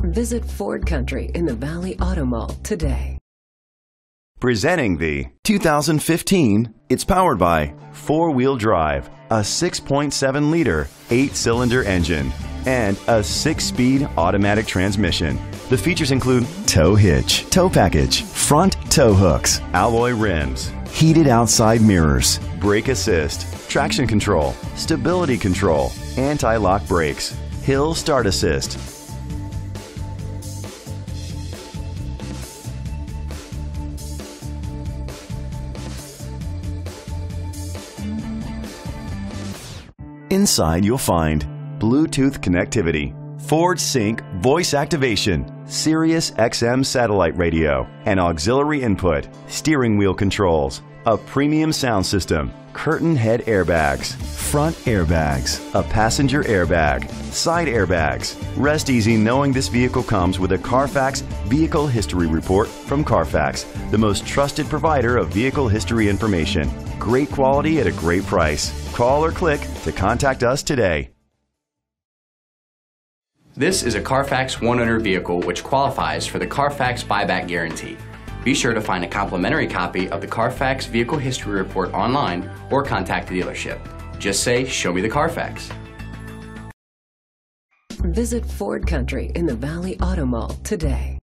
Visit Ford Country in the Valley Auto Mall today. Presenting the 2015, it's powered by four wheel drive, a 6.7 liter, eight cylinder engine, and a six speed automatic transmission. The features include tow hitch, tow package, front tow hooks, alloy rims, heated outside mirrors, brake assist, traction control, stability control, anti lock brakes, hill start assist, Inside, you'll find Bluetooth connectivity, Ford Sync voice activation, Sirius XM satellite radio, and auxiliary input, steering wheel controls, a premium sound system, curtain head airbags, front airbags, a passenger airbag, side airbags. Rest easy knowing this vehicle comes with a Carfax Vehicle History Report from Carfax, the most trusted provider of vehicle history information. Great quality at a great price. Call or click to contact us today. This is a Carfax one owner vehicle which qualifies for the Carfax buyback guarantee. Be sure to find a complimentary copy of the Carfax Vehicle History Report online or contact the dealership. Just say, Show me the Carfax. Visit Ford Country in the Valley Auto Mall today.